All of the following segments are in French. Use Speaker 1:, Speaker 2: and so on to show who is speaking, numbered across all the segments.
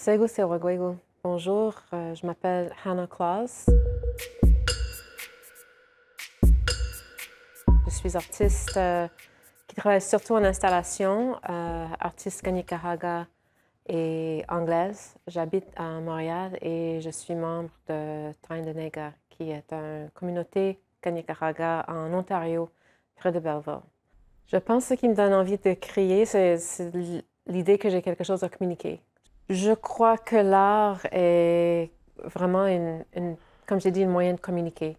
Speaker 1: Sego. Bonjour, euh, je m'appelle Hannah Claus. Je suis artiste euh, qui travaille surtout en installation, euh, artiste Kanikarhaga et anglaise. J'habite à Montréal et je suis membre de Nega, qui est une communauté Kanikarhaga en Ontario, près de Belleville. Je pense que ce qui me donne envie de crier, c'est l'idée que j'ai quelque chose à communiquer. Je crois que l'art est vraiment, une, comme j'ai dit, une moyen de communiquer.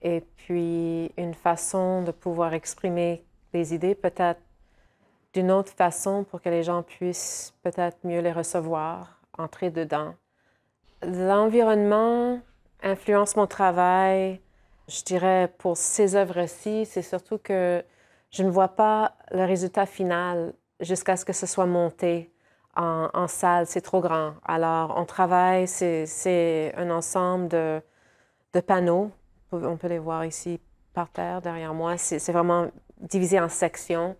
Speaker 1: Et puis une façon de pouvoir exprimer les idées peut-être d'une autre façon pour que les gens puissent peut-être mieux les recevoir, entrer dedans. L'environnement influence mon travail. Je dirais pour ces œuvres-ci, c'est surtout que je ne vois pas le résultat final jusqu'à ce que ce soit monté en, salle. C'est trop grand. Alors, on travaille, c'est un ensemble de, panneaux. On peut les voir ici par terre derrière moi. C'est vraiment divisé en sections.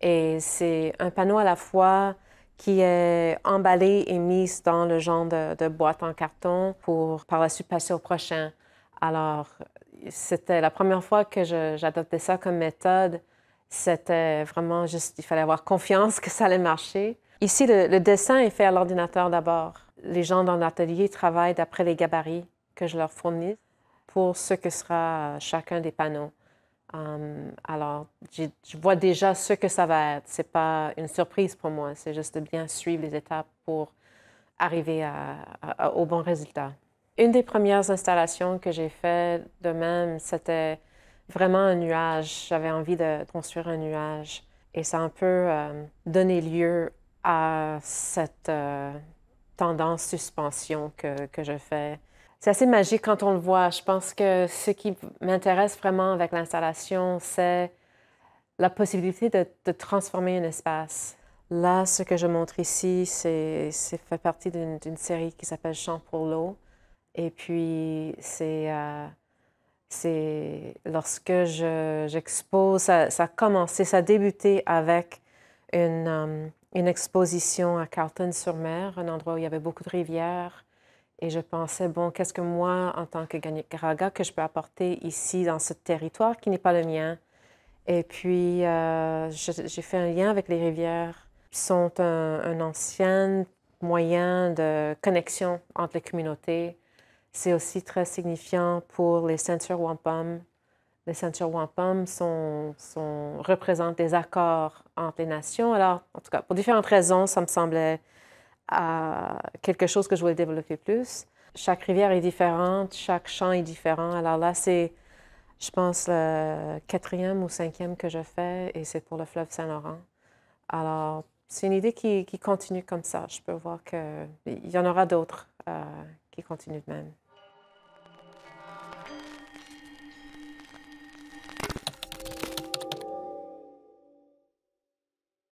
Speaker 1: Et c'est un panneau à la fois qui est emballé et mis dans le genre de boîte en carton pour par la suite passer au prochain. Alors, c'était la première fois que j'adoptais ça comme méthode. C'était vraiment juste, il fallait avoir confiance que ça allait marcher. Ici, le, dessin est fait à l'ordinateur d'abord. Les gens dans l'atelier travaillent d'après les gabarits que je leur fournis pour ce que sera chacun des panneaux. Hum, alors, je vois déjà ce que ça va être. C'est pas une surprise pour moi. C'est juste de bien suivre les étapes pour arriver au bon résultat. Une des premières installations que j'ai faites de même, c'était vraiment un nuage. J'avais envie de construire un nuage. Et ça a un peu euh, donné lieu à cette euh, tendance suspension que, que je fais. C'est assez magique quand on le voit. Je pense que ce qui m'intéresse vraiment avec l'installation, c'est la possibilité de, transformer un espace. Là, ce que je montre ici, c'est fait partie d'une série qui s'appelle Chant pour l'eau. Et puis, c'est euh, lorsque j'expose, ça, ça, a commencé, ça a débuté avec une, euh, une exposition à Carlton-sur-Mer, un endroit où il y avait beaucoup de rivières. Et je pensais, bon, qu'est-ce que moi, en tant que Garaga, que je peux apporter ici, dans ce territoire qui n'est pas le mien? Et puis, euh, j'ai fait un lien avec les rivières, qui sont un, un ancien moyen de connexion entre les communautés c'est aussi très signifiant pour les ceintures wampum. Les ceintures wampum sont, représentent des accords entre les nations. Alors, en tout cas, pour différentes raisons, ça me semblait euh, quelque chose que je voulais développer plus. Chaque rivière est différente, chaque champ est différent. Alors là, c'est, je pense, le quatrième ou cinquième que je fais et c'est pour le fleuve Saint-Laurent. Alors, c'est une idée qui, qui, continue comme ça. Je peux voir qu'il y en aura d'autres euh, qui continuent de même.